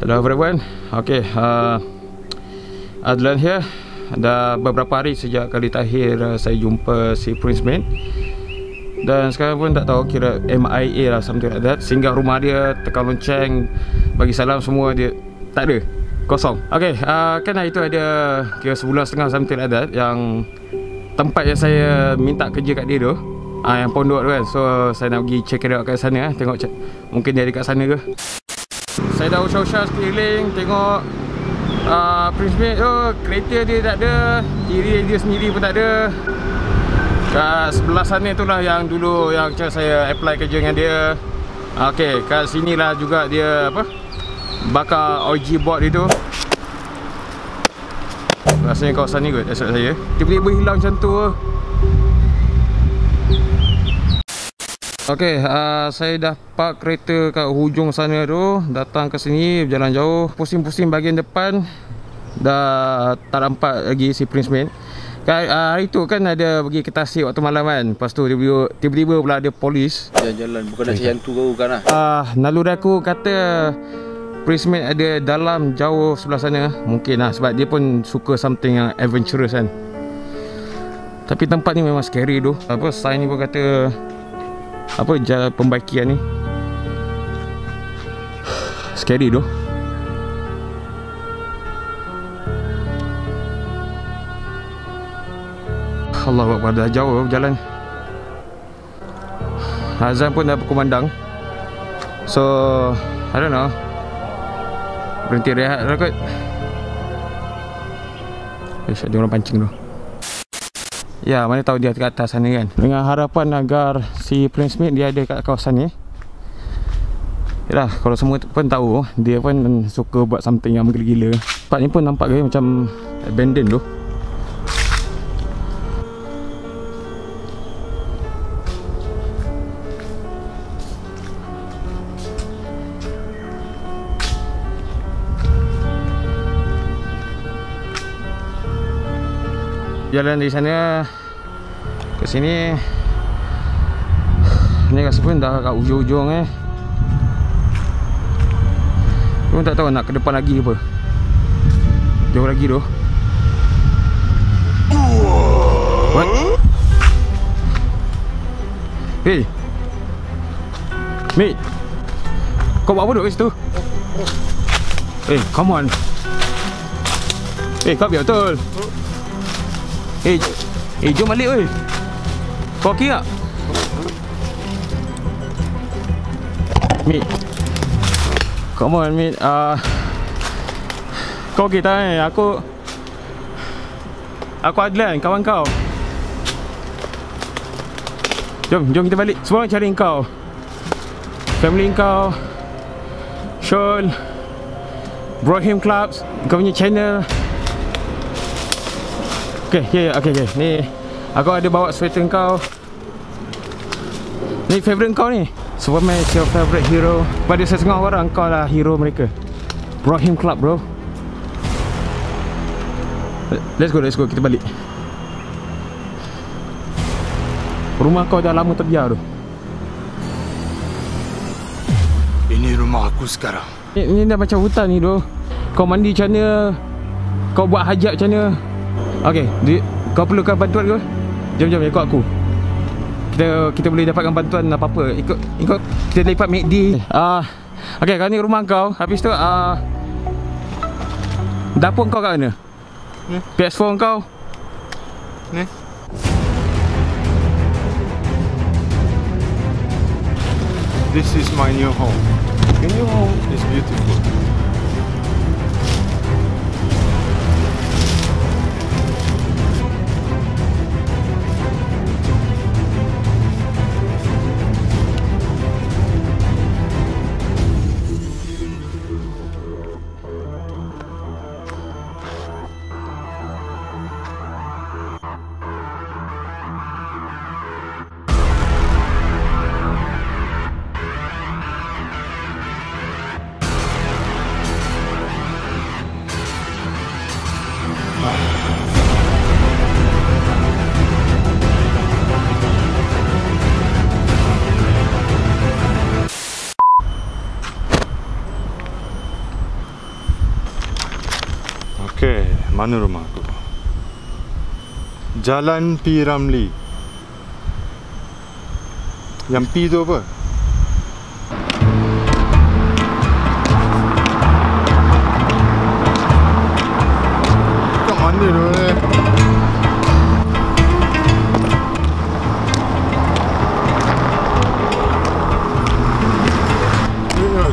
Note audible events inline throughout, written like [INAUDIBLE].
Hello everyone. Okay, uh, Adlan here. Dah beberapa hari sejak kali terakhir uh, saya jumpa si Prince Mate. Dan sekarang pun tak tahu kira MIA lah something like that. Singgah rumah dia, tekan lonceng, bagi salam semua dia tak ada. Kosong. Okay, uh, kan hari tu ada kira sebulan setengah something like that yang tempat yang saya minta kerja kat dia tu. Ah uh, yang pondok tu kan. So saya nak pergi check it out kat sana eh. Tengok check. mungkin dia ada kat sana ke. Saya dah usah-usah sekeliling Tengok uh, Prince Mate tu Kereta dia tak ada. Diri dia sendiri pun tak ada. Kat sebelah sana tu lah yang dulu Yang saya apply kerja dengan dia. Okay, kat sini lah juga dia apa Bakar OG board itu. Rasanya kawasan ni kot esok saya. Tiba-tiba hilang macam tu Okey, uh, saya dah park kereta kat hujung sana tu Datang ke sini, berjalan jauh. Pusing-pusing bahagian depan Dah tak nampak lagi si Prince Mate kan, uh, Hari tu kan ada pergi ke tasik waktu malam kan? Lepas tu tiba-tiba pula ada polis. Jalan-jalan, bukan nak cari hantu kau kan lah. Uh, Naluri aku kata Prince Mate ada dalam jauh sebelah sana. Mungkin lah sebab dia pun suka something yang adventurous kan. Tapi tempat ni memang scary tu. Apa sign ni pun kata apa jalan pembaikian ni? Scary doh Allah Akbar dah jauh jalan Azan pun dah berkumandang. So I don't know. Berhenti rehat lah kot. Eh, ada orang pancing tu Ya, mana tahu dia kat atas sana kan. Dengan harapan agar si Prince Smith dia ada kat kawasan ni. Yalah, kalau semua pun tahu dia pun suka buat something yang gila-gila. Tempat ni pun nampak gaya macam abandoned tu. jalan dari sana ke sini [SIGHS] ni rasa pun dah kat ujung-ujung eh. Pun tak tahu nak ke depan lagi apa. Jauh lagi tu. What? Hey. Mate. Kau buat apa duduk kat situ? Hey come on. Hey kau biar betul. Eh, eh jom balik weh. Kau tak? Mate. Come on, mate. Uh, kau okey tak eh? Aku Aku Adlan, kawan kau. Jom, jom kita balik. Semua orang cari kau. Family kau. Sean. Brohim Clubs. Kau punya channel. Okay, ya, yeah, okay, okay. Ni aku ada bawa sweater kau. Ni favorite kau ni. Superman is your favorite hero. Pada setengah orang kau lah hero mereka. Brahim Club, bro. Let's go, let's go. Kita balik. Rumah kau dah lama terbiar tu. Ini rumah aku sekarang. Ni, ni dah macam hutan ni tu. Kau mandi macam mana? Kau buat hajat macam mana? Okey, kau perlukan bantuan ke? Jom jom ikut aku. Kita kita boleh dapatkan bantuan apa-apa. Ikut ikut kita lipat MACD. Ah. Uh, Okey, kau ni rumah kau. Habis tu ah uh, dapur kau kat mana? Ni. PS4 kau. Ni. This is my new home. Your new home is beautiful. Jalan P. Ramli. Yang P tu apa? Kat mana tu eh?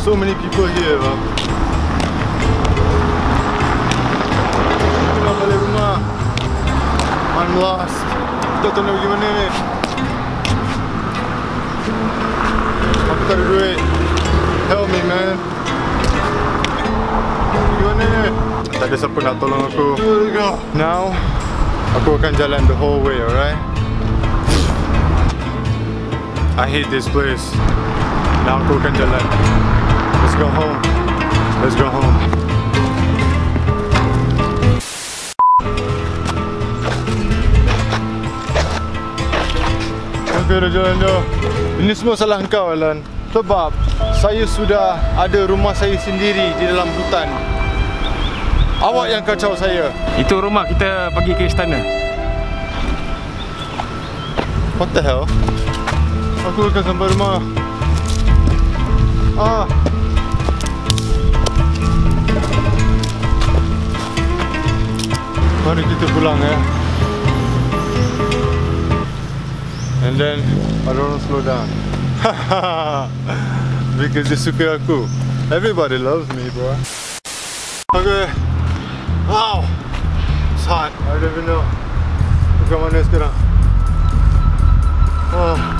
So many people here, bang. Lost. Nak pergi mana ni. Aku tak ada duit. Help me, man. Pergi mana ni? Tak ada siapa nak tolong aku. Now, aku akan jalan the whole way, alright? I hate this place. Now aku akan jalan. Let's go home. Let's go home. Dah jalan. Ini semua salah kau, Alan. Sebab saya sudah ada rumah saya sendiri di dalam hutan. Awak yang kacau saya. Itu rumah kita pergi ke istana. What the hell? Aku akan sampai rumah. Ah. Mari kita pulang ya. And then I don't slow down. [LAUGHS] Because it's suka aku. Everybody loves me, bro. Okay. Wow. It's hot. I don't even know. Kat mana sekarang? Oh.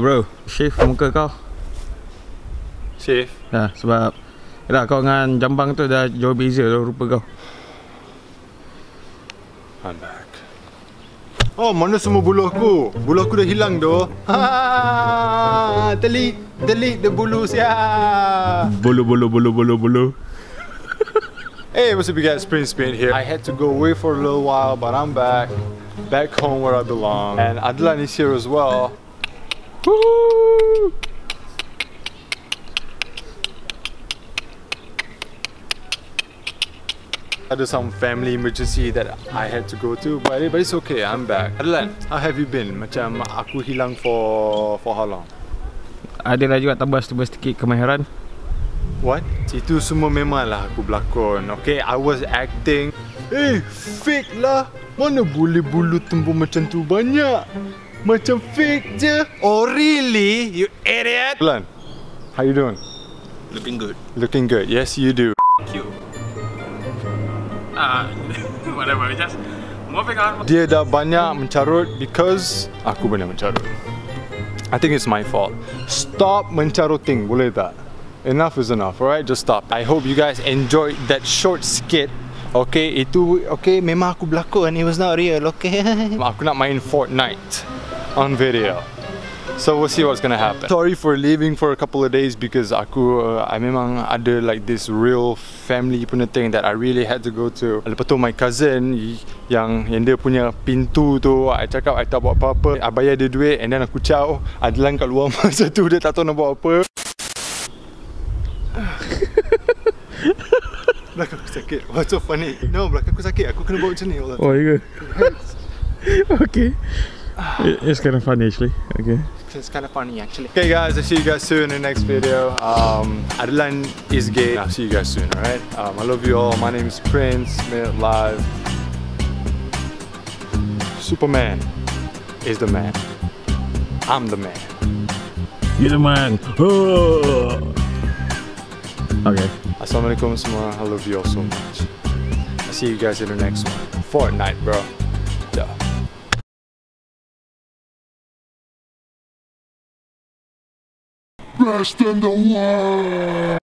Bro, shift muka kau. Safe. Dah sebab Yalah kau dengan jambang tu dah jauh beza tu rupa kau. I'm back. Oh, mana semua bulu aku? Bulu aku dah hilang doh. Ha, delete, delete the bulu sia. Bulu bulu bulu bulu bulu. Hey, what's up, you guys? Prince Paint here. I had to go away for a little while, but I'm back. Back home where I belong. And Adlan is here as well. Woo! Ada some family emergency that I had to go to, but, but it's okay. I'm back. Adlan, how have you been? Macam aku hilang for for how long? Adalah juga tambah sedikit kemahiran. What? Itu semua memanglah aku berlakon. Okay, I was acting. Eh, fake lah. Mana boleh bulu tumbuh macam tu banyak? Macam fake je. Oh, really? You idiot. Lan, how you doing? Looking good. Looking good. Yes, you do. You. Ah, [LAUGHS] whatever, just moving on. Dia dah banyak mencarut because aku banyak mencarut. I think it's my fault. Stop mencaruting, boleh tak? Enough is enough, alright? Just stop. I hope you guys enjoyed that short skit. Okay, itu okay. Memang aku berlakon. It was not real. Okay. [LAUGHS] aku nak main Fortnite on video. So we'll see what's gonna happen. Sorry for leaving for a couple of days because aku uh, I memang ada like this real family punya thing that I really had to go to. Lepas tu my cousin yang yang dia punya pintu tu I cakap I tak buat apa-apa. I bayar dia duit and then aku caw. Adlan kat luar [LAUGHS] masa tu dia tak tahu nak buat apa. [LAUGHS] belakang aku sakit. What's so funny? No, belakang aku sakit. Aku kena bawa macam ni. Oh, you [LAUGHS] good? okay. It- It's kind of funny actually. Okay. It's kind of funny actually. Okay guys, I'll see you guys soon in the next video. Um, Adlan is gay. I'll see you guys soon, alright? Um, I love you all. My name is Prince, Smith Live. Superman is the man. I'm the man. You're the man. Oh. Okay. Assalamualaikum semua. I love you all so much. I'll see you guys in the next one. Fortnite, bro. Best in the world.